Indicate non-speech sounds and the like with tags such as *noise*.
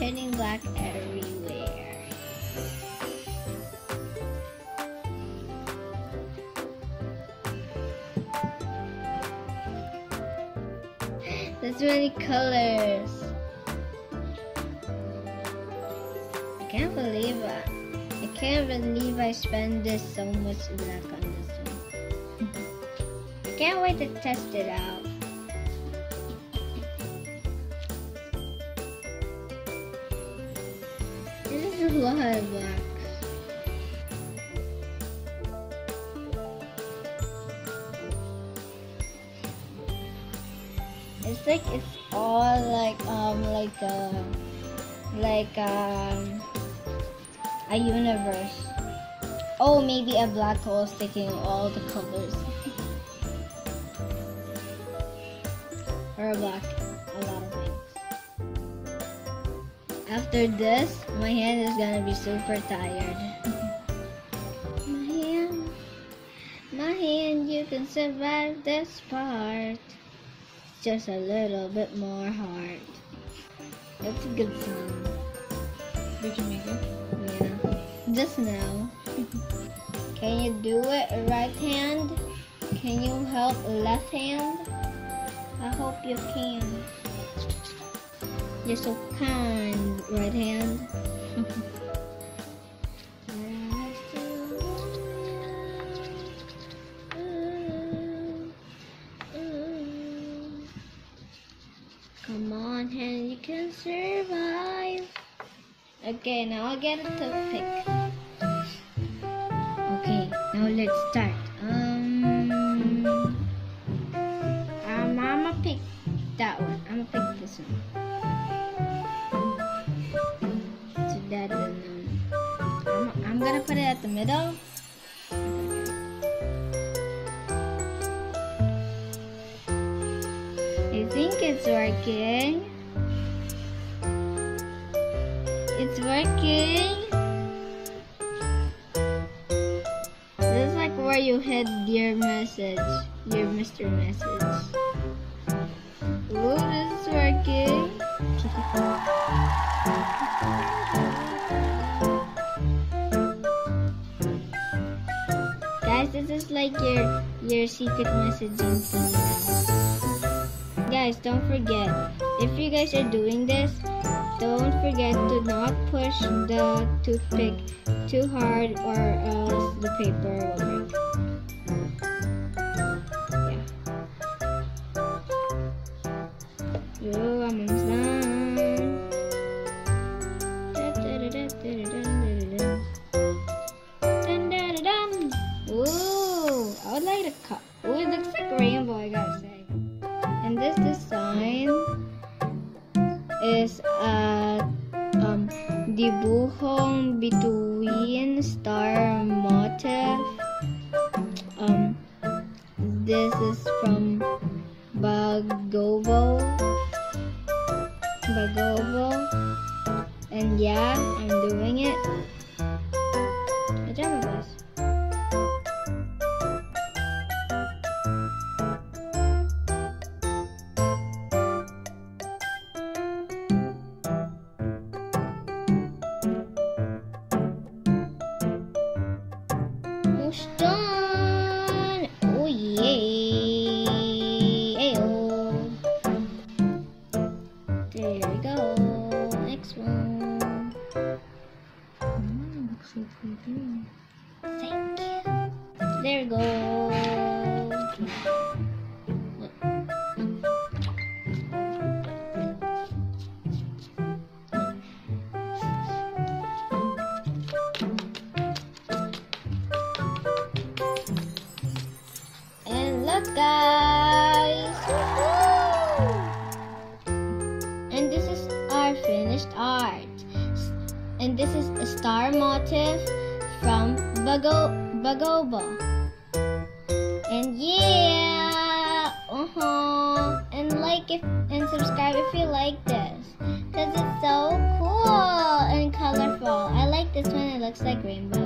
Turning black everywhere. There's many colors. I can't believe it. I can't believe I spent this so much black on this one. I can't wait to test it out. Black. It's like it's all like um like a like um a universe. Oh, maybe a black hole sticking all the colors. *laughs* or a black, a lot of. After this, my hand is gonna be super tired. my hand, my hand, you can survive this part. Just a little bit more hard. That's a good song. Did you make it? Yeah. Just now. *laughs* Can you do it, right hand? Can you help left hand? I hope you can. You're so kind, right hand. Come on, hand, you can survive. Okay, now I get a toothpick. Okay, now let's start. Um, I'm gonna pick that one. I'm gonna pick this one. That um, I'm, I'm gonna put it at the middle. I think it's working. It's working. This is like where you hid your message, your Mr. Message. Ooh, this is working. *laughs* Guys, this is like your your secret messaging. Guys, don't forget, if you guys are doing this, don't forget to not push the toothpick too hard or else the paper will break. Yeah. Yo, I would like to cut. Ooh, it looks like rainbow, I gotta say. And this design is a um, dibuhong bituin star motif. Um, this is from Bagobo. Bagobo. And yeah, I'm doing it. Good job, Almost done. Oh yay! Ayo. There we go. Next one. Thank you. There we go. Guys. And this is our finished art. And this is a star motif from Bago Bagobo. And yeah, uh-huh. And like if and subscribe if you like this. Cause it's so cool and colorful. I like this one, it looks like rainbow.